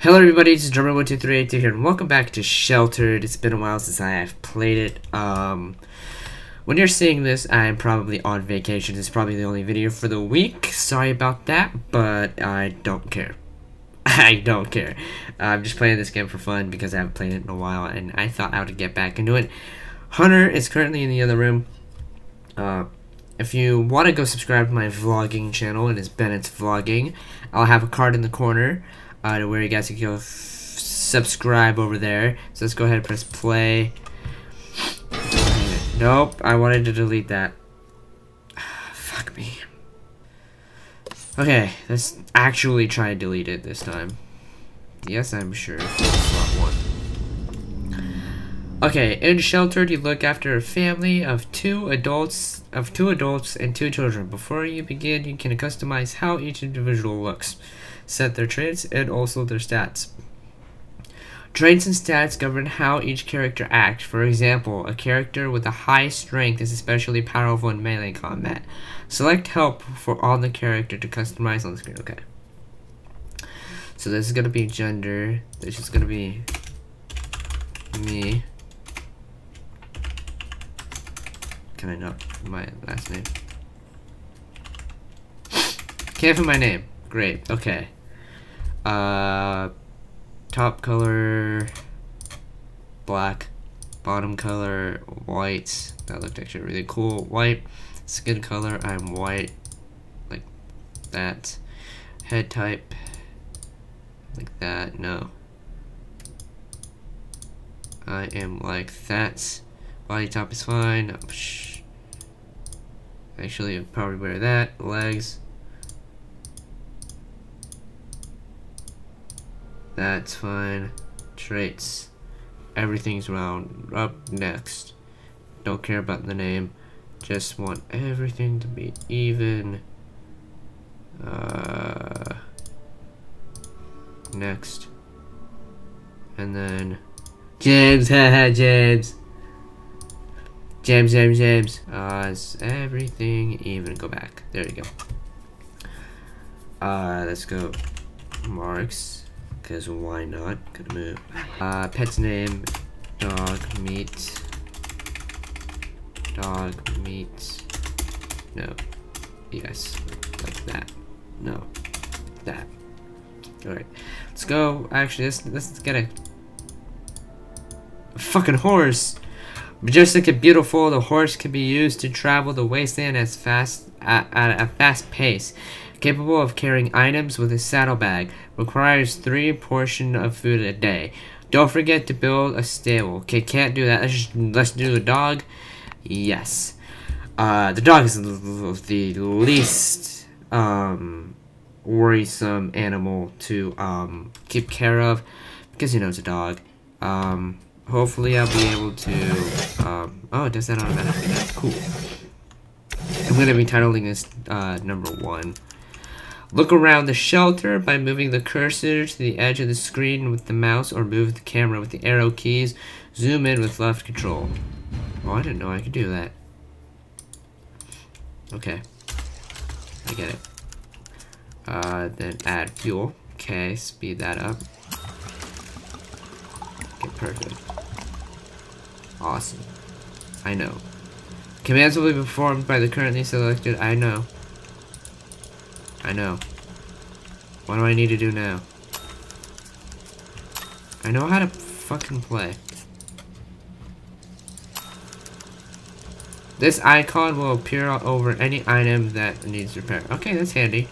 Hello everybody, it's Drummer12382 here, and welcome back to Sheltered. It's been a while since I have played it. Um, when you're seeing this, I'm probably on vacation. It's probably the only video for the week. Sorry about that, but I don't care. I don't care. I'm just playing this game for fun because I haven't played it in a while, and I thought I would get back into it. Hunter is currently in the other room. Uh, if you want to go subscribe to my vlogging channel, it is Bennett's Vlogging. I'll have a card in the corner uh, to where you guys can go subscribe over there. So let's go ahead and press play. Nope, I wanted to delete that. Fuck me. Okay, let's actually try and delete it this time. Yes, I'm sure. Okay, in sheltered, you look after a family of two adults, of two adults and two children. Before you begin, you can customize how each individual looks set their traits, and also their stats. Traits and stats govern how each character acts. For example, a character with a high strength is especially powerful in melee combat. Select help for on the character to customize on the screen. Okay. So this is gonna be gender. This is gonna be me. Can I not my last name? Can't find my name. Great. Okay. Uh, top color, black. Bottom color, white. That looked actually really cool. White. Skin color, I'm white. Like that. Head type, like that. No. I am like that. Body top is fine. Actually, I'll probably wear that. Legs. That's fine. Traits. Everything's round. Up next. Don't care about the name. Just want everything to be even. Uh, next. And then James, haha, James. James, James, James. Uh, is everything even? Go back. There you go. Uh, let's go. Marks because why not? Gonna move. Uh, pet's name, dog meat. Dog meat. No. Yes. Like that. No. That. Alright. Let's go. Actually, let's, let's get a, a fucking horse. Majestic and beautiful, the horse can be used to travel the wasteland as fast at, at a fast pace capable of carrying items with a saddlebag, requires three portion of food a day. Don't forget to build a stable. Okay, can't do that. Let's just let's do the dog. Yes. Uh, the dog is the least um, worrisome animal to um, keep care of because you know it's a dog. Um, hopefully I'll be able to. Um, oh, it does that automatically. Cool. I'm gonna be titling this uh, number one. Look around the shelter by moving the cursor to the edge of the screen with the mouse or move the camera with the arrow keys. Zoom in with left control. Oh, I didn't know I could do that. Okay. I get it. Uh, then add fuel. Okay, speed that up. Okay, perfect. Awesome. I know. Commands will be performed by the currently selected I know. I know. What do I need to do now? I know how to fucking play. This icon will appear over any item that needs repair. Okay, that's handy.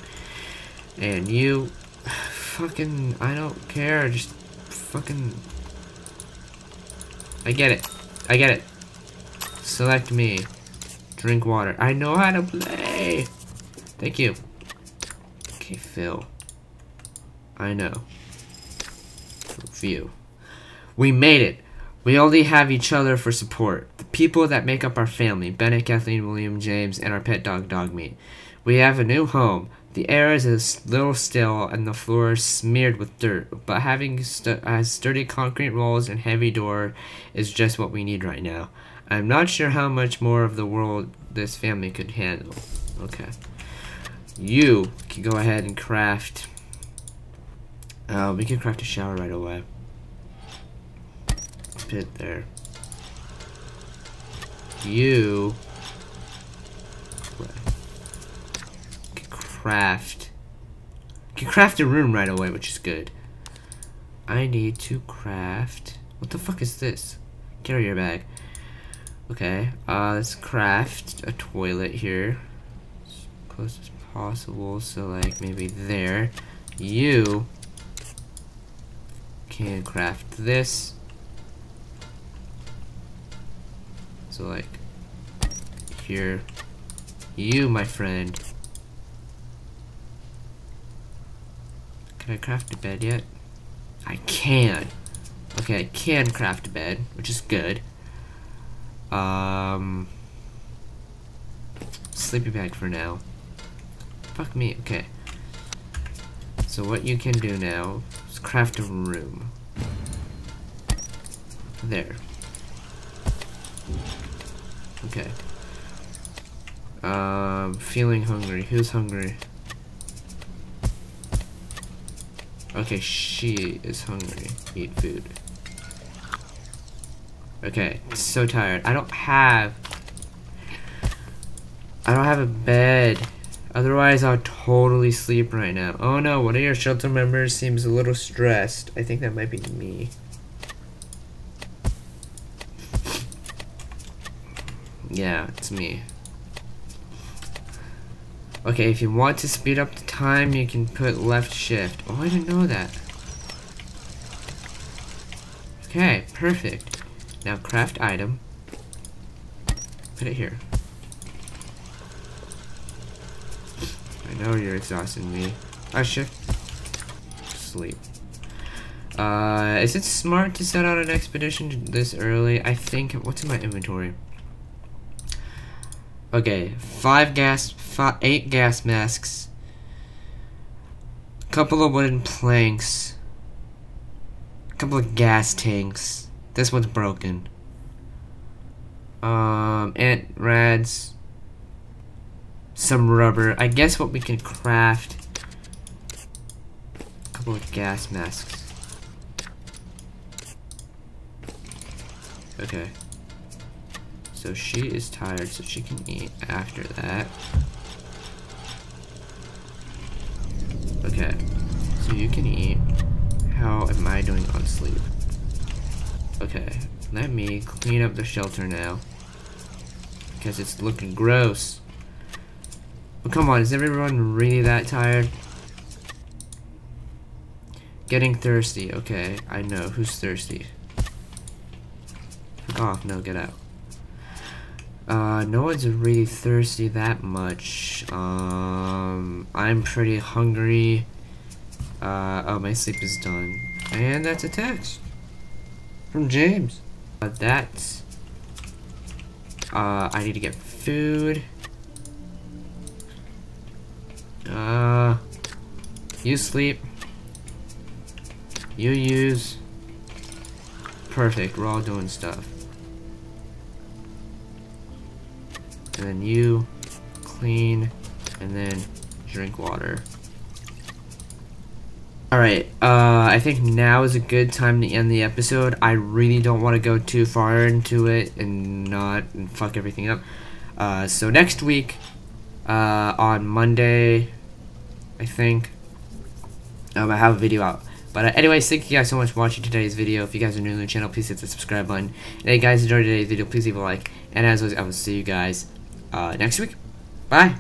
And you... Fucking... I don't care. Just... Fucking... I get it. I get it. Select me. Drink water. I know how to play. Thank you. Okay, Phil. I know. View. We made it. We only have each other for support. The people that make up our family, Bennett, Kathleen, William, James, and our pet dog, Dogmeat. We have a new home. The air is a little still and the floor is smeared with dirt, but having st has sturdy concrete walls and heavy door is just what we need right now. I'm not sure how much more of the world this family could handle. Okay you can go ahead and craft Uh, we can craft a shower right away. Put it there. You can craft. Can craft a room right away, which is good. I need to craft. What the fuck is this? Carrier bag. Okay, uh, let's craft a toilet here. Close as possible, so like maybe there. You can craft this. So like here. You, my friend. Can I craft a bed yet? I can. Okay, I can craft a bed, which is good. Um, sleeping bag for now. Fuck me, okay. So what you can do now is craft a room. There. Okay. Um, feeling hungry. Who's hungry? Okay, she is hungry. Eat food. Okay, so tired. I don't have... I don't have a bed. Otherwise, I'll totally sleep right now. Oh no, one of your shelter members seems a little stressed. I think that might be me. Yeah, it's me. Okay, if you want to speed up the time, you can put left shift. Oh, I didn't know that. Okay, perfect. Now craft item. Put it here. Know you're exhausting me. I should sleep. Uh, is it smart to set out an expedition this early? I think, what's in my inventory? Okay, five gas, five, eight gas masks, couple of wooden planks, couple of gas tanks. This one's broken. Um, ant rads, some rubber. I guess what we can craft. A couple of gas masks. Okay. So she is tired, so she can eat after that. Okay, so you can eat. How am I doing on sleep? Okay, let me clean up the shelter now. Because it's looking gross. Oh, come on, is everyone really that tired? Getting thirsty, okay, I know, who's thirsty? Fuck off, no, get out. Uh, no one's really thirsty that much. Um, I'm pretty hungry. Uh, oh, my sleep is done. And that's a text. From James. Uh, that's... Uh, I need to get food. Uh, you sleep. You use. Perfect, we're all doing stuff. and then you clean and then drink water. Alright, uh, I think now is a good time to end the episode. I really don't want to go too far into it and not and fuck everything up. Uh, so next week, uh, on Monday, I think, um, I have a video out. But uh, anyways, thank you guys so much for watching today's video. If you guys are new to the channel, please hit the subscribe button. And if guys enjoyed today's video, please leave a like. And as always, I will see you guys uh, next week. Bye.